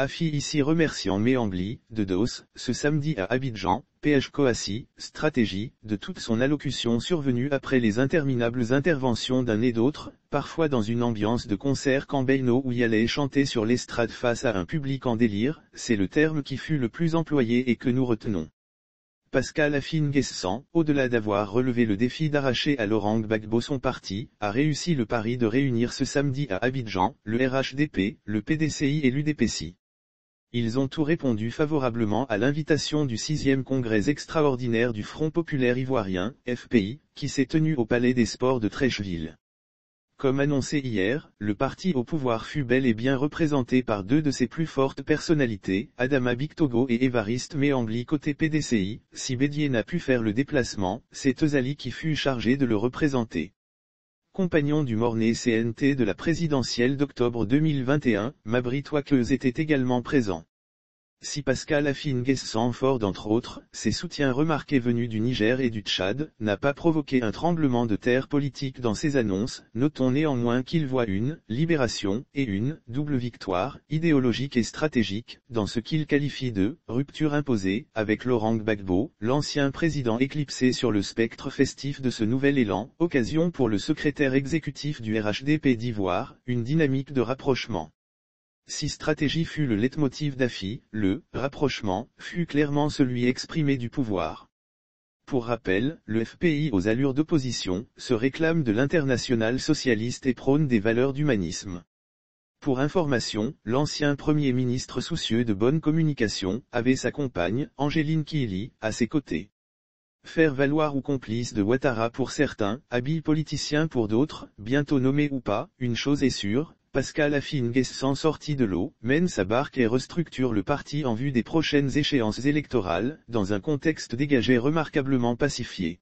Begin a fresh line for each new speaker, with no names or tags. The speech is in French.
Afi ici remerciant Méangli, de DOS, ce samedi à Abidjan, PH Coassi, stratégie, de toute son allocution survenue après les interminables interventions d'un et d'autre, parfois dans une ambiance de concert cambeino où y allait chanter sur l'estrade face à un public en délire, c'est le terme qui fut le plus employé et que nous retenons. Pascal Afine Guessan, au-delà d'avoir relevé le défi d'arracher à Laurent Gbagbo son parti, a réussi le pari de réunir ce samedi à Abidjan, le RHDP, le PDCI et l'UDPCI. Ils ont tout répondu favorablement à l'invitation du 6e congrès extraordinaire du Front populaire ivoirien, FPI, qui s'est tenu au Palais des Sports de Trècheville. Comme annoncé hier, le parti au pouvoir fut bel et bien représenté par deux de ses plus fortes personnalités, Adama Bictogo et Évariste Méangli côté PDCI, si Bédier n'a pu faire le déplacement, c'est Eusali qui fut chargé de le représenter compagnon du Mornay CNT de la présidentielle d'octobre 2021, Mabri Touaqueuse était également présent. Si Pascal Affine Guessan fort d'entre autres, ses soutiens remarqués venus du Niger et du Tchad, n'a pas provoqué un tremblement de terre politique dans ses annonces, notons néanmoins qu'il voit une, libération, et une, double victoire, idéologique et stratégique, dans ce qu'il qualifie de, rupture imposée, avec Laurent Gbagbo, l'ancien président éclipsé sur le spectre festif de ce nouvel élan, occasion pour le secrétaire exécutif du RHDP d'Ivoire, une dynamique de rapprochement. Si stratégie fut le leitmotiv d'Afi, le rapprochement fut clairement celui exprimé du pouvoir. Pour rappel, le FPI aux allures d'opposition se réclame de l'international socialiste et prône des valeurs d'humanisme. Pour information, l'ancien Premier ministre soucieux de bonne communication avait sa compagne, Angéline Kili, à ses côtés. Faire valoir ou complice de Ouattara pour certains, habile politicien pour d'autres, bientôt nommé ou pas, une chose est sûre, Pascal Affine Guessan sorti de l'eau, mène sa barque et restructure le parti en vue des prochaines échéances électorales, dans un contexte dégagé remarquablement pacifié.